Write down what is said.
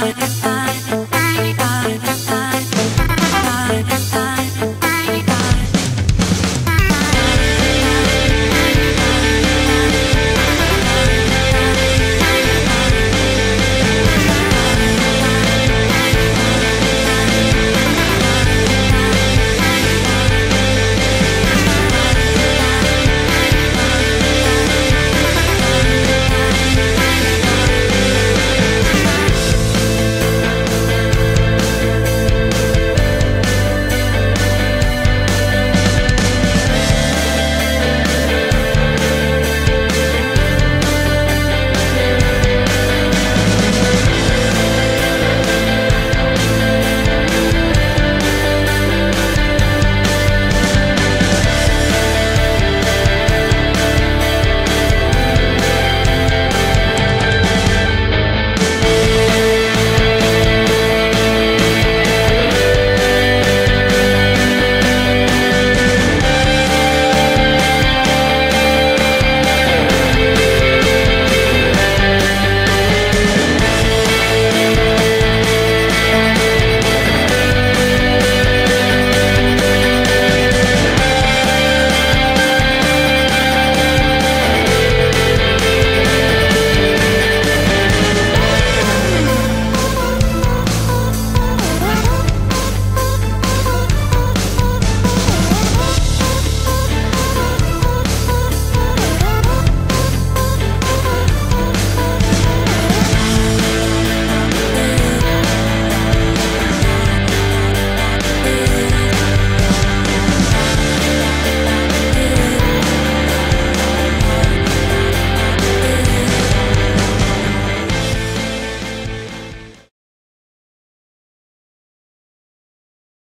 Bye.